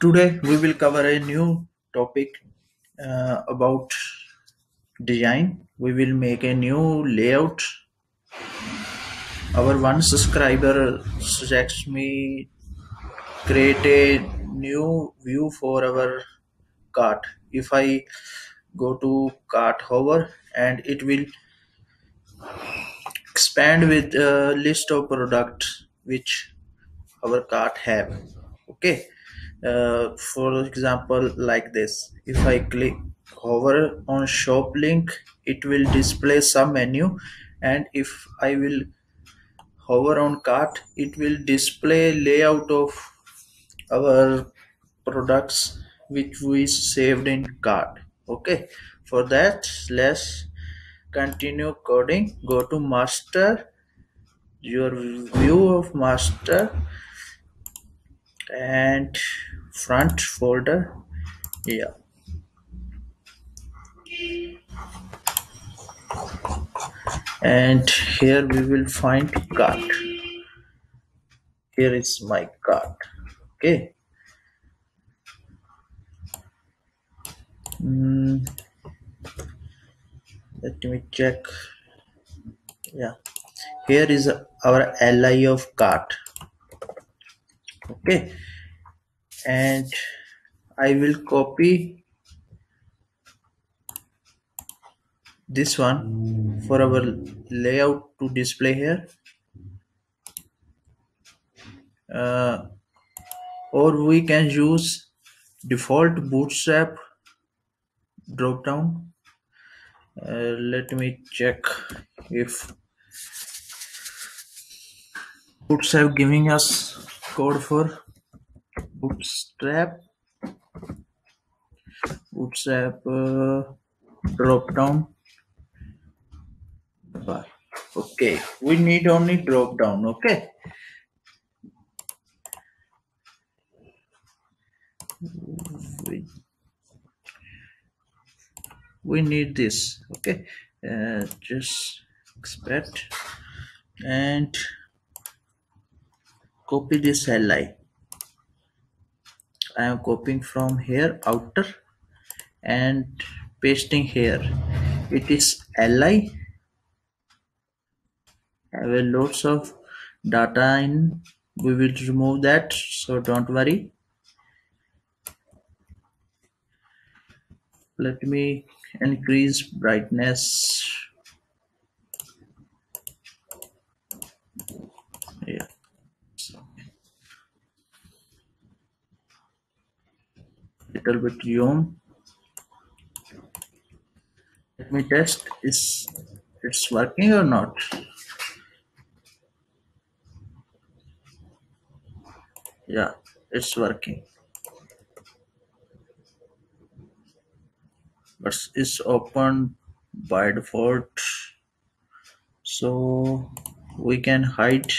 Today we will cover a new topic uh, about design. We will make a new layout. Our one subscriber suggests me create a new view for our cart. If I go to cart hover and it will expand with a list of products which our cart have okay uh, for example like this. If i click hover on shop link it will display some menu. And if i will hover on cart it will display layout of our products which we saved in cart. Okay. For that let's continue coding. Go to master your view of master and front folder. Yeah. And here we will find cart here is my cart okay. Mm, let me check. Yeah. Here is our li of cart okay. And i will copy this one for our layout to display here. Uh, or we can use default bootstrap drop down. Uh, let me check if bootstrap giving us code for bootstrap bootstrap uh, drop down bar. okay we need only drop down okay we, need this okay uh, just expect and copy this li i. Am copying from here outer and pasting here. It is li I. Have lots of data in. We will remove that so don't worry. Let me increase brightness yeah so little bit zoom let me test is it's working or not? Yeah it's working. But it's open by default so we can hide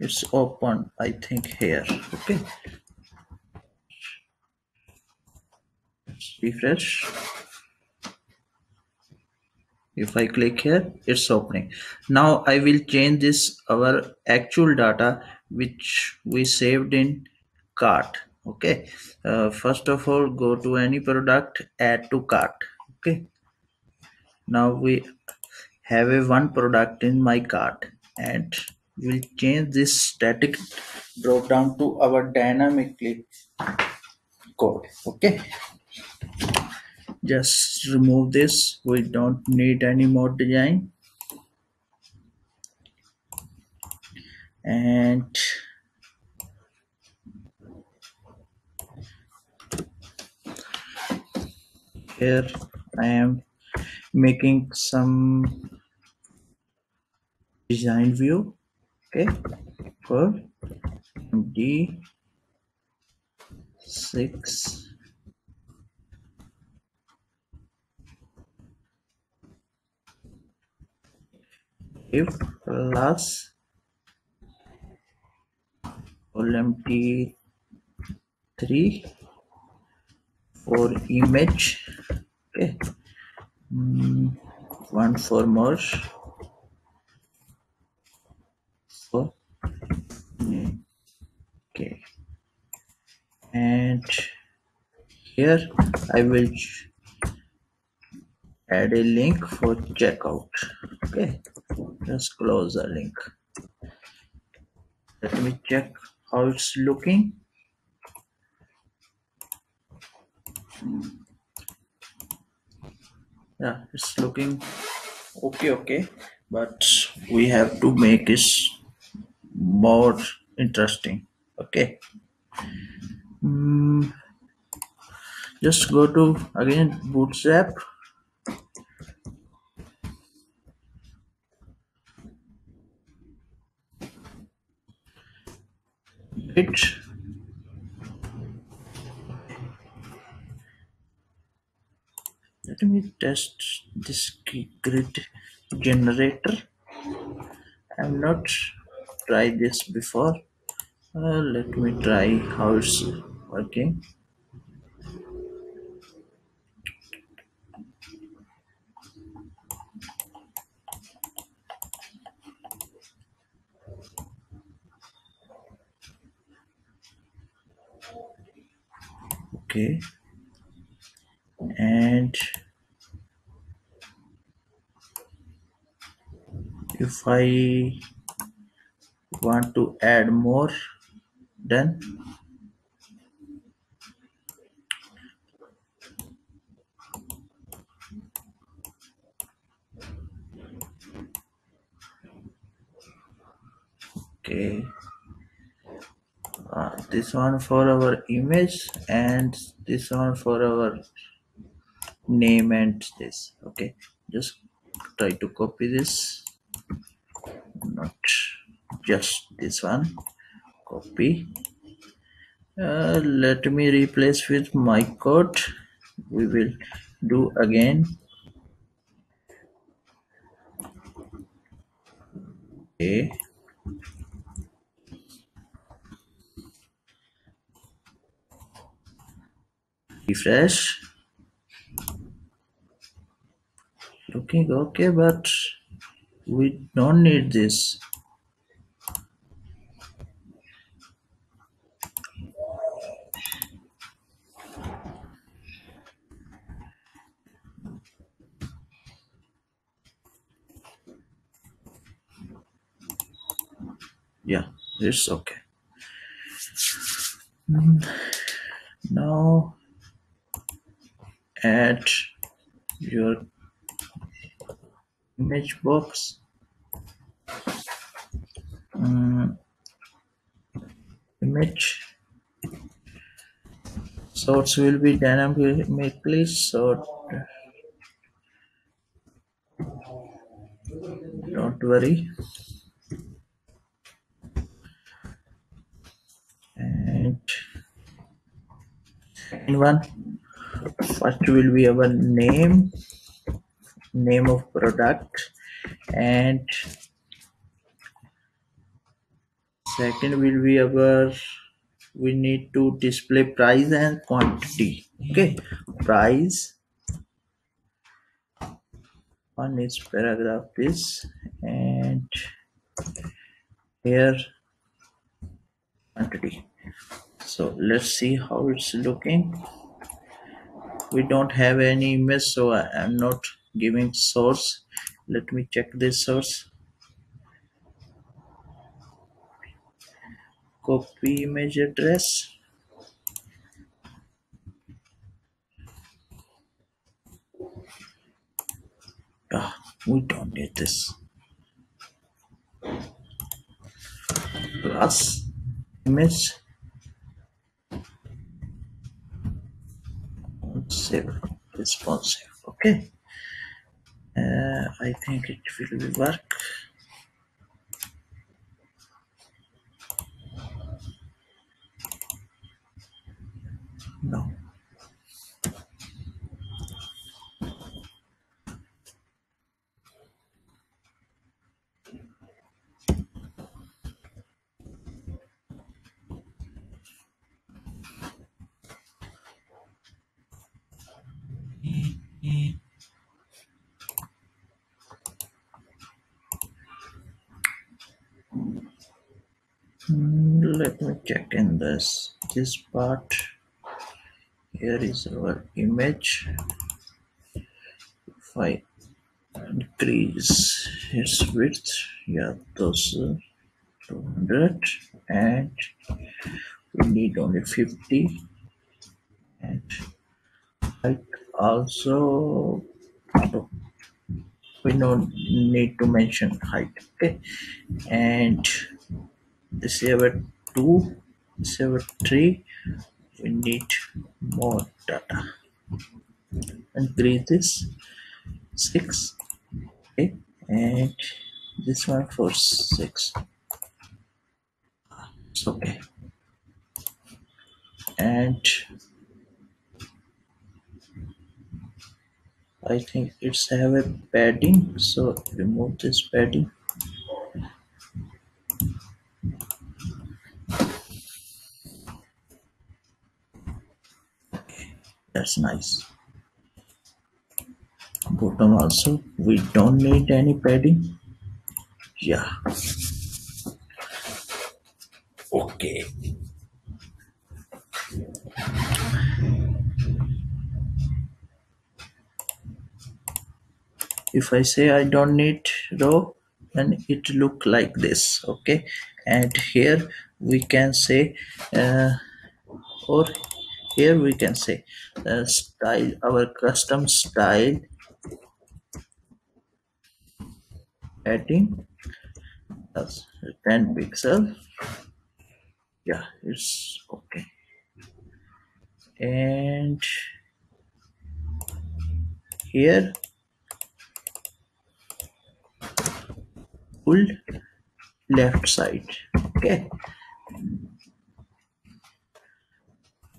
it's open i think here okay? Refresh. If i click here it's opening. Now i will change this our actual data which we saved in cart okay? Uh, first of all go to any product add to cart okay? Now we have a one product in my cart and we'll change this static drop down to our dynamically code okay? Just remove this. We don't need any more design. And here I am making some design view okay for D6 if plus column t3 for image. Okay. Mm, one for more okay. And here I will add a link for checkout. Okay. Just close the link. Let me check how it's looking. Yeah it's looking okay okay. But we have to make this more interesting. Okay. Mm, just go to again bootstrap. It. Let me test this grid generator. I'm not tried this before. Uh, let me try how it's working. Okay. And if I want to add more then okay. Uh, this one for our image and this one for our name and this. Okay. Just try to copy this. Not just this one. Copy. Uh, let me replace with my code. We will do again. Okay. Refresh. Looking okay but we don't need this yeah it's okay. Mm, now add your image box. Mm, image. Sorts will be dynamically sort. Don't worry and second one first will be our name name of product and second will be our we need to display price and quantity okay? Price. One is paragraph this and here quantity so let's see how it's looking. We don't have any image so i am not giving source. Let me check this source. Copy image address. Ah we don't need this. Plus image save responsive okay? Uh, i think it will work. No let me check in this. This part here is our image. If i increase its width yeah those uh, 200 and we need only 50 and height also we don't need to mention height okay? And this server 2 server 3 we need more data. And create this 6 okay and this one for 6 it's okay. And I think it's have a padding so remove this padding that's nice. Bottom also we don't need any padding yeah. Okay. If I say I don't need row then it look like this okay? And here we can say uh, or here we can say uh, style our custom style. Adding that's 10 pixel. Yeah it's okay. And here full left side. Okay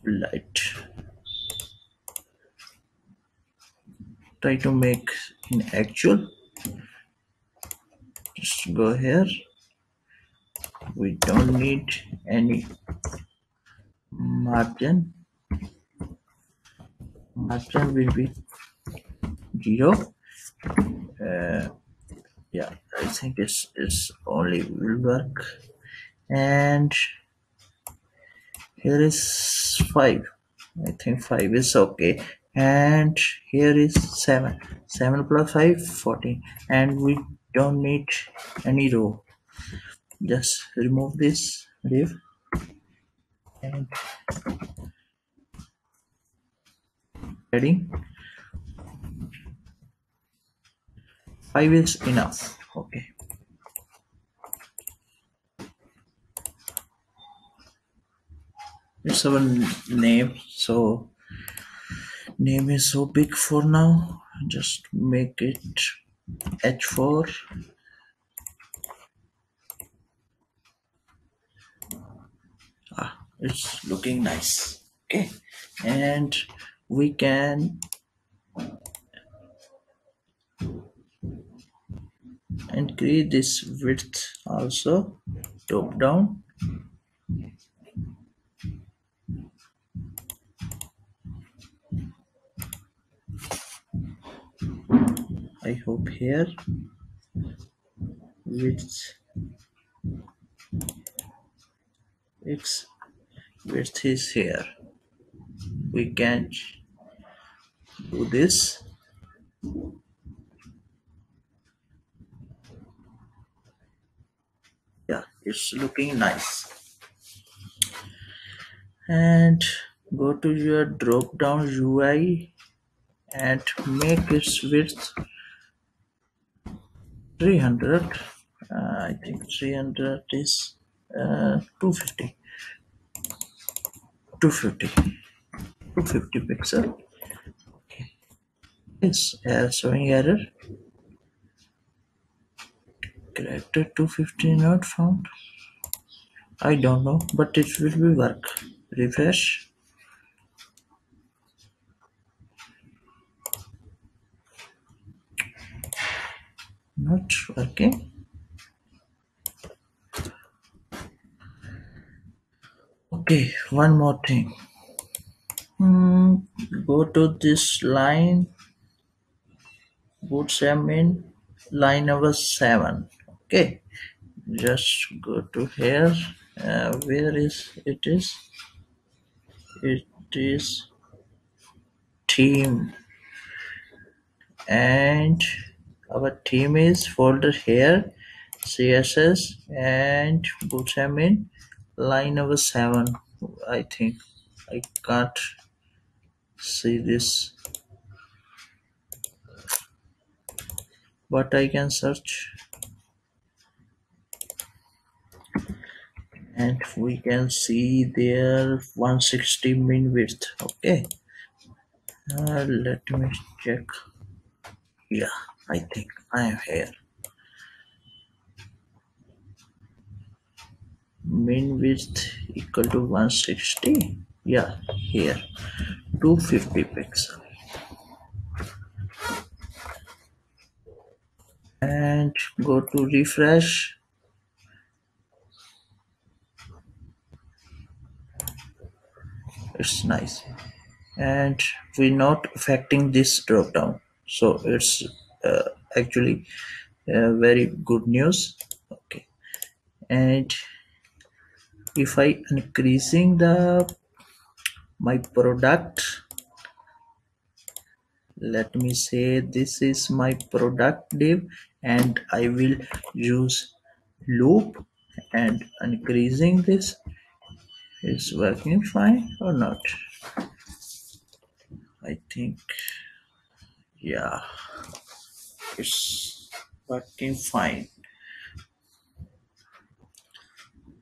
light. Try to make in actual. Just go here. We don't need any margin. Margin will be zero. Uh, yeah i think it's it's only will work. And here is five. I think five is okay. And here is seven. Seven plus five 14 and we don't need any row. Just remove this div and heading 5 is enough. Okay it's our name so name is so big for now. Just make it h4 ah it's looking nice. Okay and we can increase this width also top down I hope here width its width is here we can do this. Yeah it's looking nice. And go to your drop down UI and make its width 300 uh, I think 300 is uh, 250 250 250 pixel. Okay. It's showing error. Character 250 not found. I don't know but it will be work. Refresh not working okay. One more thing. Hmm, go to this line. Bootstrap in line number seven. Okay just go to here. Uh, where is it is? It is theme and our theme is folder here css and bootstrap line number 7 i think. I can't see this. But i can search. And we can see there 160 min width. Okay. Uh, let me check. Yeah i think i am here min width equal to 160 yeah here. 250 pixel. And go to refresh. It's nice. And we're not affecting this drop down. So it's uh, actually uh, very good news. Okay. And if I increasing the my product let me say this is my product div and I will use loop and increasing this. Is working fine or not? I think yeah it's working fine.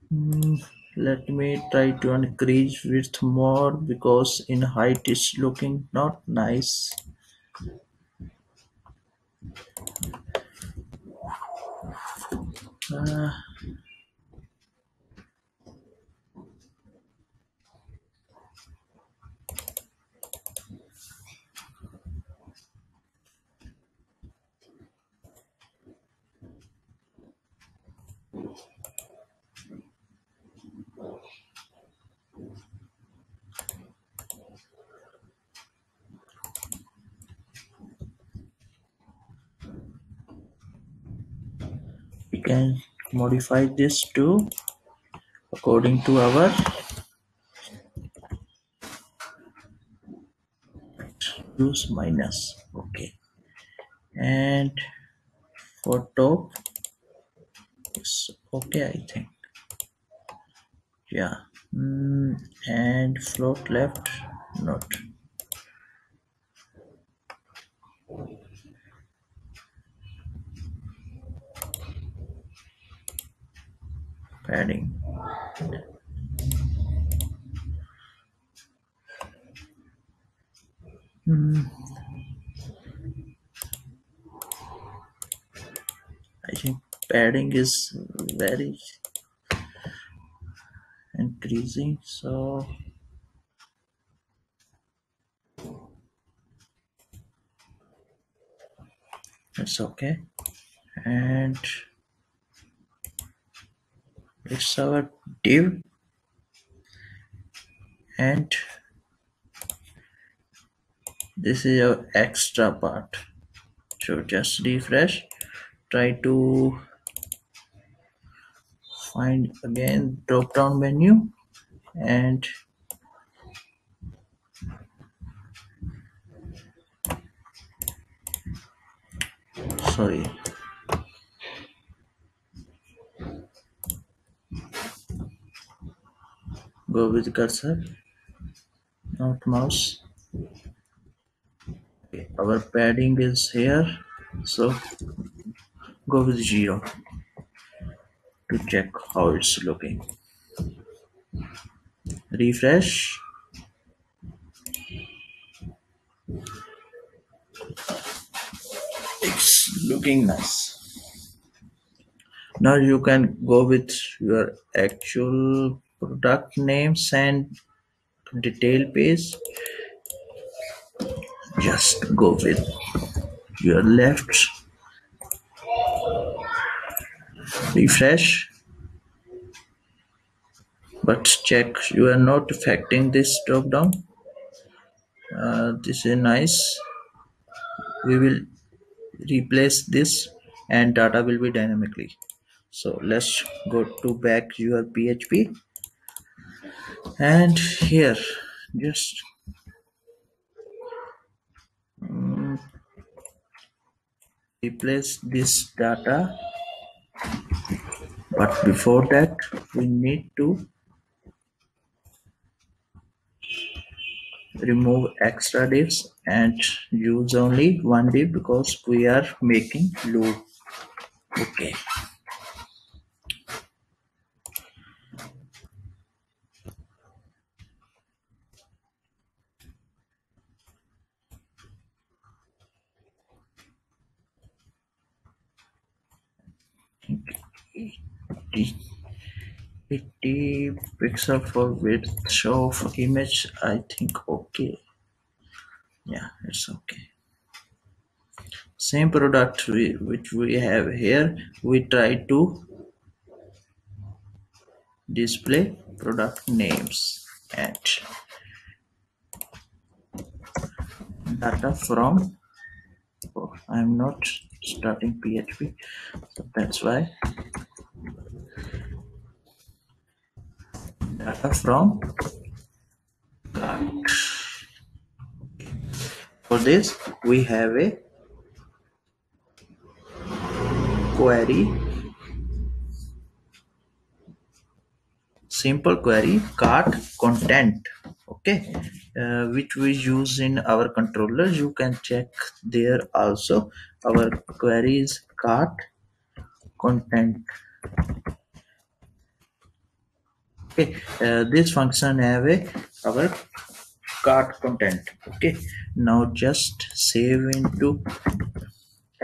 Hmm, let me try to increase width more because in height it's looking not nice. Uh, we can modify this to according to our use minus okay. And for top it's okay i think. Yeah mm, and float left not padding Hmm. I think padding is very increasing so it's okay. And it's our div and this is our extra part. So just refresh. Try to find again drop down menu and sorry. Go with cursor not mouse. Okay, our padding is here so go with zero to check how it's looking. Refresh. It's looking nice. Now you can go with your actual product names and detail page just go with your left refresh. But check you are not affecting this drop down. Uh, this is nice. We will replace this and data will be dynamically. So let's go to back your php and here just um, replace this data but before that we need to remove extra divs and use only one div because we are making loop. Okay 80 pixel for width of image I think okay. Yeah it's okay. Same product we, which we have here we try to display product names and data from oh, I'm not starting PHP so that's why data from? Cart for this we have a query. Simple query cart content okay? Uh, which we use in our controller. You can check there also. Our queries cart content okay? Uh, this function have a our cart content okay? Now just save into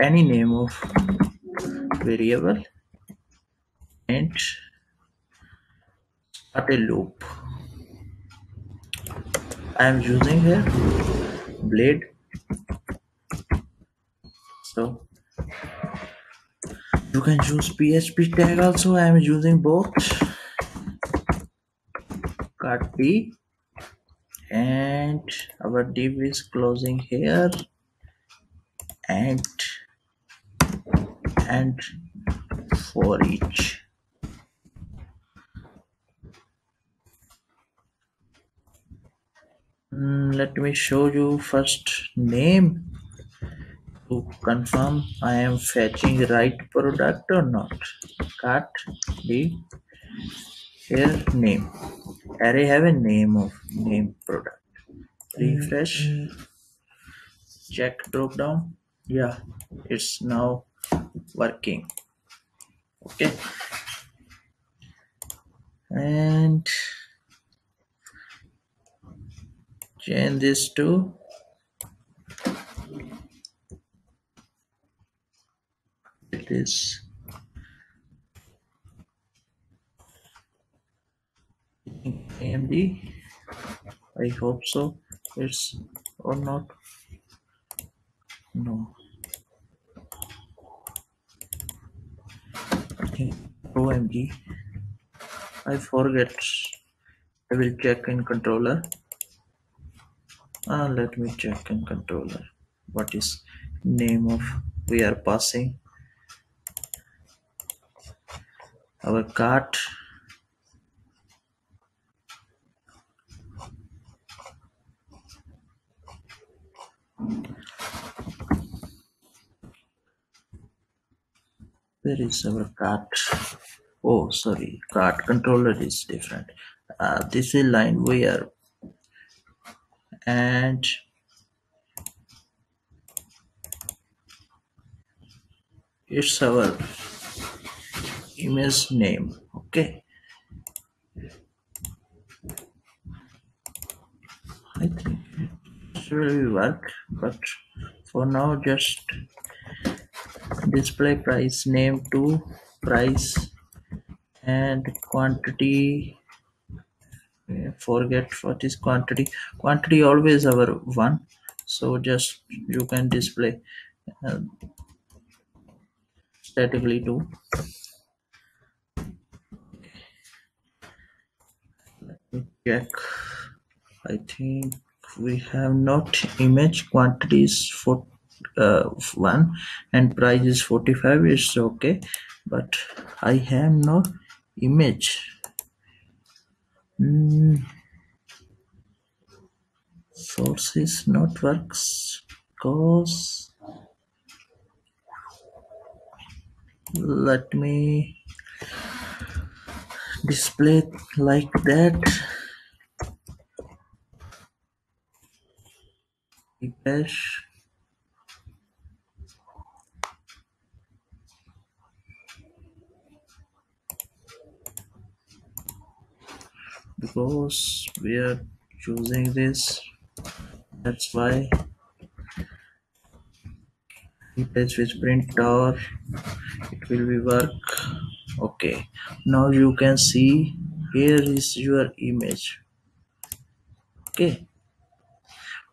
any name of variable and start a loop. I am using here blade. So you can use php tag also. I am using both cart b and our div is closing here. And and for each. Mm, let me show you first name to confirm I am fetching right product or not. Cut the here name array have a name of name product. Refresh. Mm-hmm. Check drop down. Yeah it's now working. Okay. And change this to it AMD I hope so. It's or not? No. Okay. OMG I forget. I will check in controller. Uh, let me check in controller. What is name of we are passing. Our cart where is our cart. Oh sorry cart controller is different. Uh, this is line where and it's our image name okay? I think it will work but for now just display price name to price and quantity. Forget what is quantity. Quantity always our one. So just you can display uh, statically too let me check. I think we have not image quantities for uh, one and price is 45 is okay. But I have no image. Mm, source is not works because let me display like that. Refresh because we are choosing this. That's why. Replace with print_r it will be work. Okay. Now you can see. Here is your image. Okay.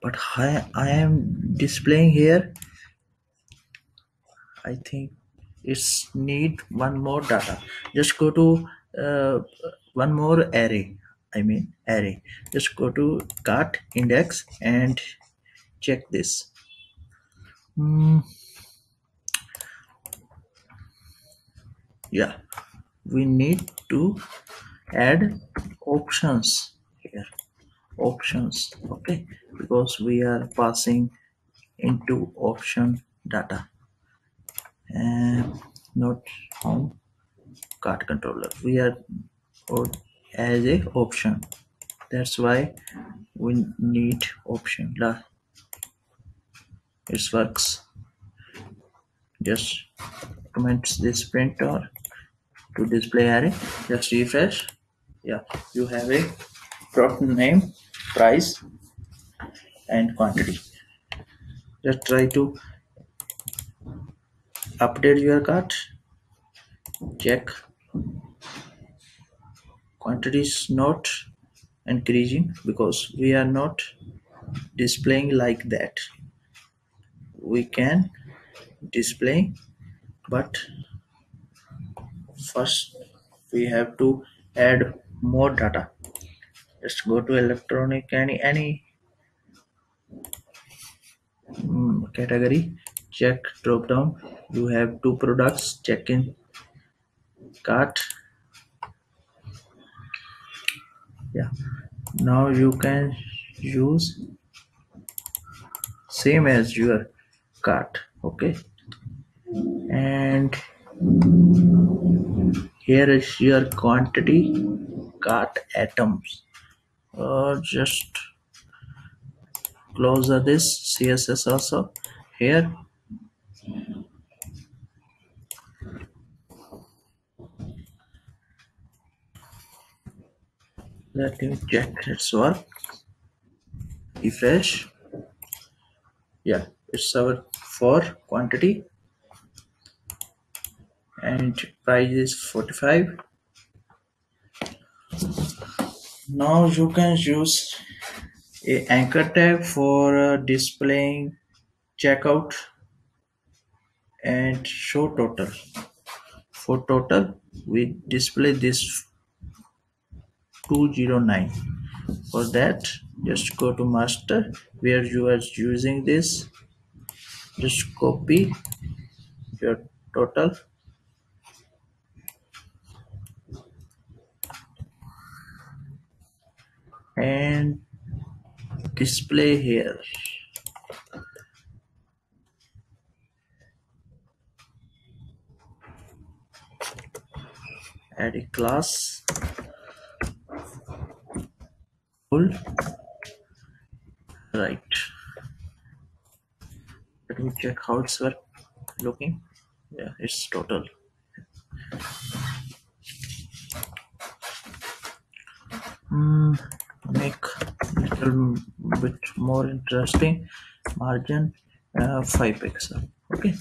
But I, I am displaying here. I think it's need one more data. Just go to uh, one more array I mean array. Just go to cart index and check this. Hmm. yeah. We need to add options here. Options. Okay. Because we are passing into option data. And not home cart controller. We are as a option. That's why we need option. It works. Just comment this print_r to display array. Just refresh. Yeah. You have a product name price and quantity. Just try to update your cart. Check quantity is not increasing because we are not displaying like that. We can display but first we have to add more data. Let's go to electronic any any mm, category. Check drop down. You have two products. Check in cart yeah. Now you can use same as your cart okay? And here is your quantity cart items uh, just close this css also. Here let me check its work. Refresh yeah it's our for quantity. And price is 45 now you can use a anchor tag for uh, displaying checkout and show total. For total we display this 209 for that just go to master where you are using this. Just copy your total. And display here. Add a class full right. Let me check how it's looking. Yeah it's total. Mm, make little bit more interesting. Margin uh, 5 pixel. Okay.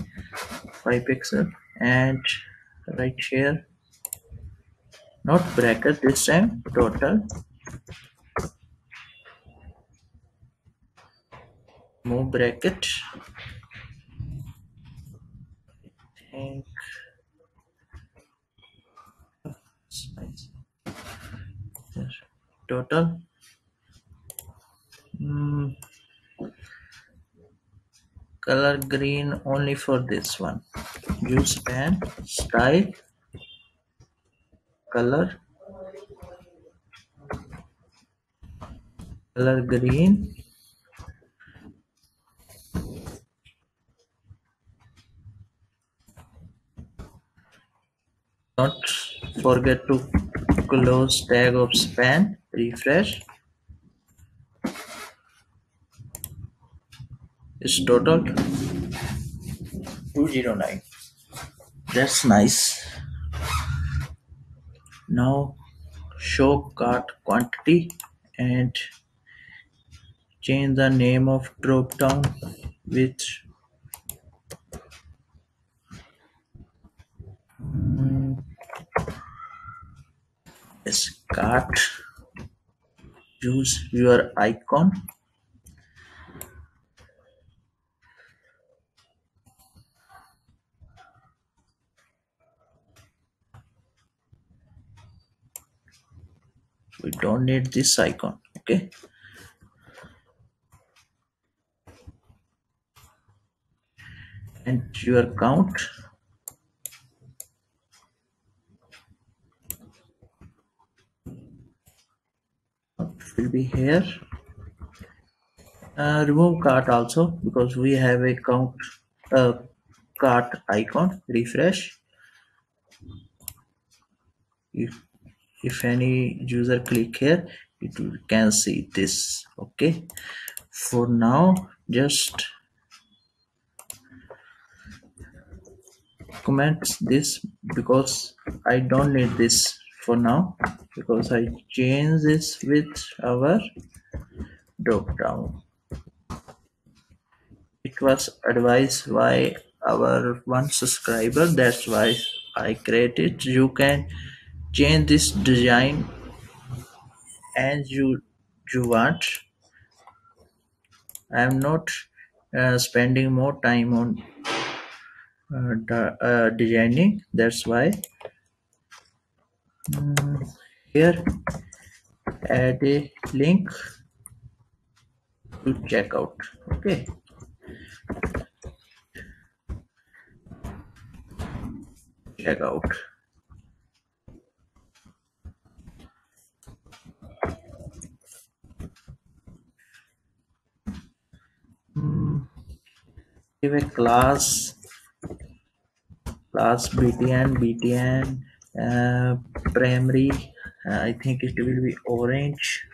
5 pixel and right here. Not bracket this time total move bracket. I think. Total. Mm, color green only for this one. Use pen style color. Color green not forget to close tag of span refresh. It's total 209 that's nice. Now show cart quantity and change the name of drop down with mm, cart use your icon. We don't need this icon okay? And your count will be here. Uh, remove cart also because we have a count uh, cart icon refresh. If if any user click here it will can see this okay. For now just comment this because I don't need this for now because I change this with our drop down. It was advised by our one subscriber that's why I created. You can change this design as you you want. I am not uh, spending more time on uh, uh, designing that's why. Mm, here add a link to checkout okay? Checkout. Mm, give a class class btn btn uh, primary Uh, i think it will be orange.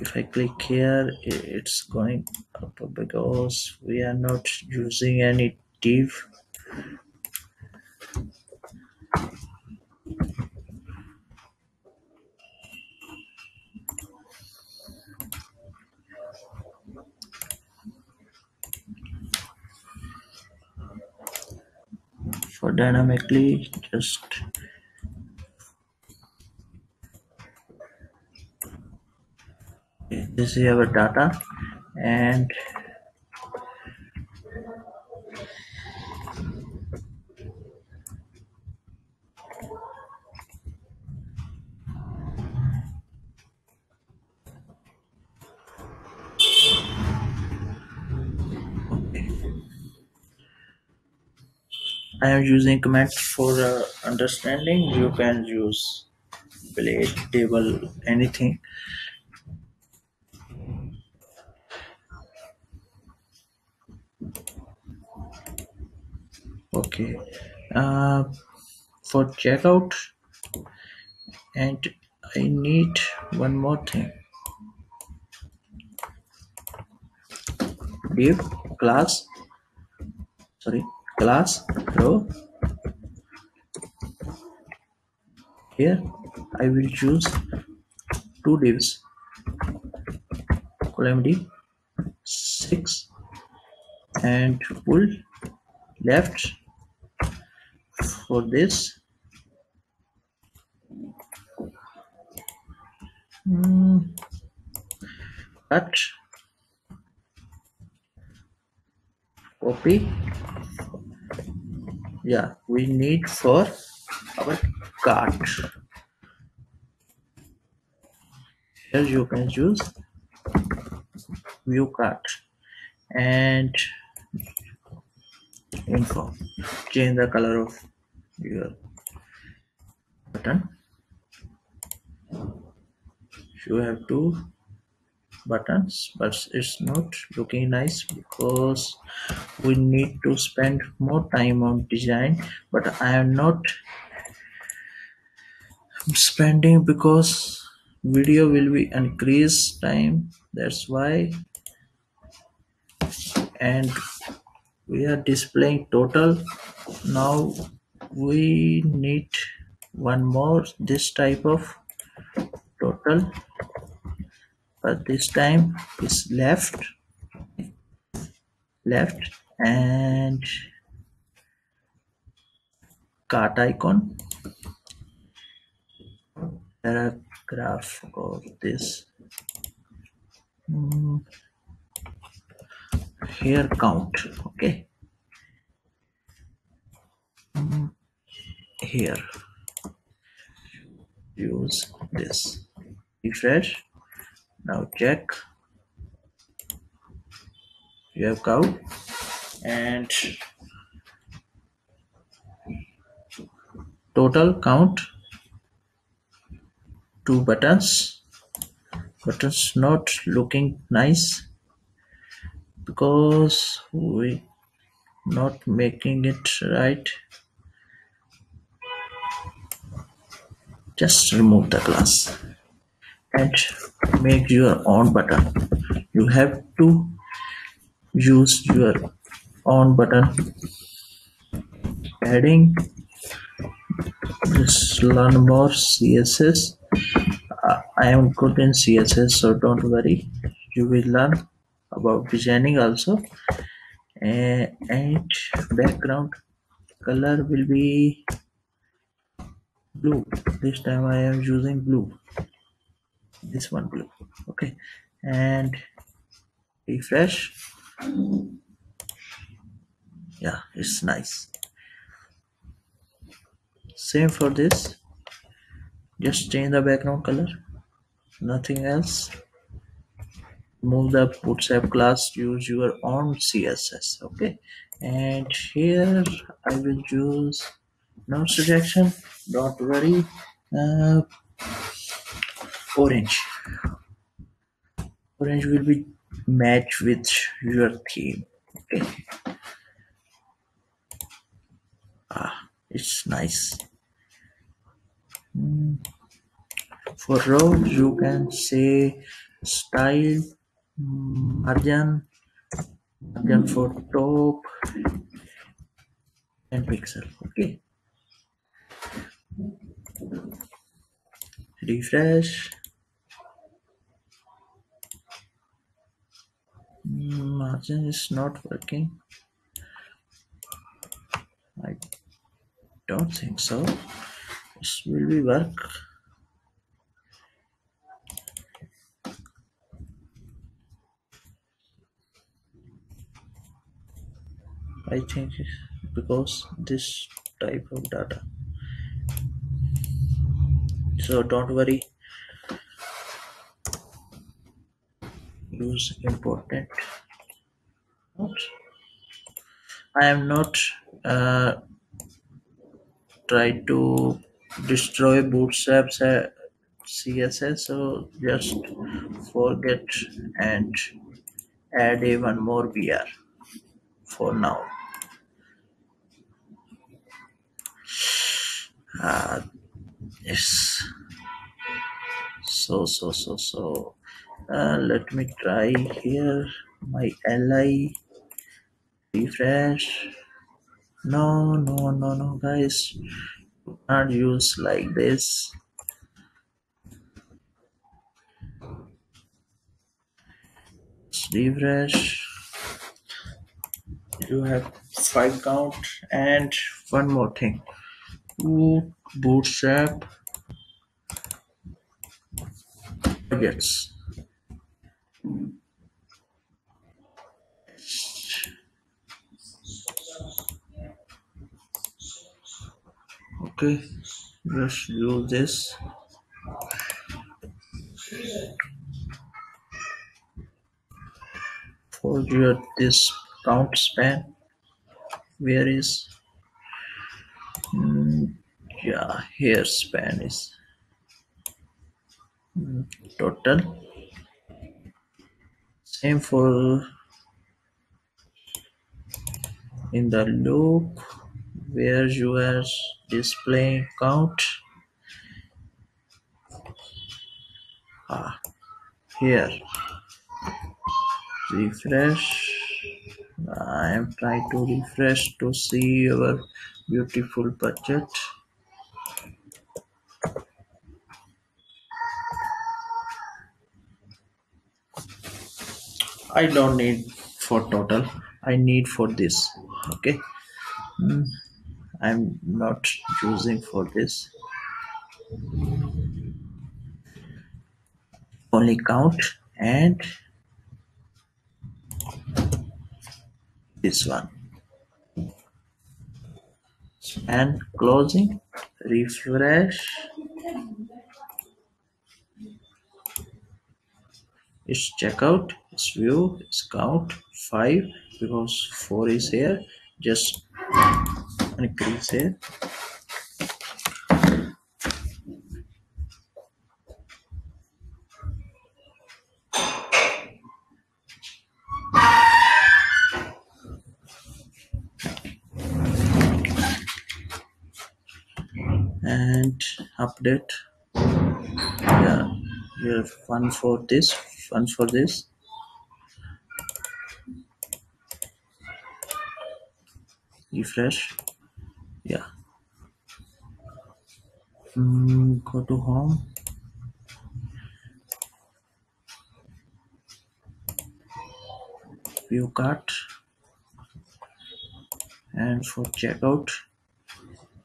If i click here it's going up because we are not using any div. For dynamically just okay, this is our data and I am using command for uh, understanding. You can use blade, table, anything. Okay. Uh, for checkout, and I need one more thing. Div class. Sorry, class row. Here I will choose two divs. Column D six and pull left for this. Mm, cut copy. Yeah we need for our cart. Here you can choose view cart and info. Change the color of your button. You have two buttons but it's not looking nice because we need to spend more time on design but i am not spending because video will be increase time. That's why. And we are displaying total. Now we need one more this type of total. But this time is left left and cart icon. Paragraph of this. Mm, here count okay? Mm, here. Use this. Refresh now check. You have cow and total count. Two buttons. Buttons not looking nice. Because we not making it right just remove the glass and make your own button. You have to use your own button. Adding this learn more css uh, i am good in css so don't worry. You will learn about designing also. Uh, and background color will be blue. This time i am using blue. This one blue. Okay. And refresh. Yeah it's nice. Same for this. Just change the background color. Nothing else. Move the bootstrap class. Use your own css okay. And here i will use no suggestion? Don't worry. Uh, orange. Orange will be match with your theme. Okay. Ah it's nice. Mm. for row you can say style. Margin margin for top. And pixel. Okay refresh. Hmm, margin is not working. I don't think so. This will be work. I think because this type of data so don't worry. Use important I am not uh, try to destroy bootstraps uh, css so just forget and add even more br for now. Uh, yes. So so so so. Uh, let me try here. My li refresh. No no no no guys. Not use like this. Refresh. You have five count and one more thing two bootstrap. Targets. Okay just do this. For your this count span where is yeah here span is total. Same for in the loop where you are displaying count. Ah, here. Refresh. I am trying to refresh to see our beautiful budget I don't need for total. I need for this okay? Hmm, I'm not using for this. Only count and this one. And closing refresh. Its checkout view its count 5 because 4 is here. Just increase here. And update. Yeah we have one for this one for this refresh yeah. Mm, go to home. View cart. And for checkout.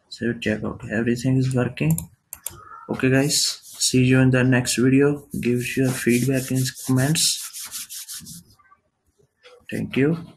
Save checkout. Everything is working. Okay guys. See you in the next video. Give your feedback in comments. Thank you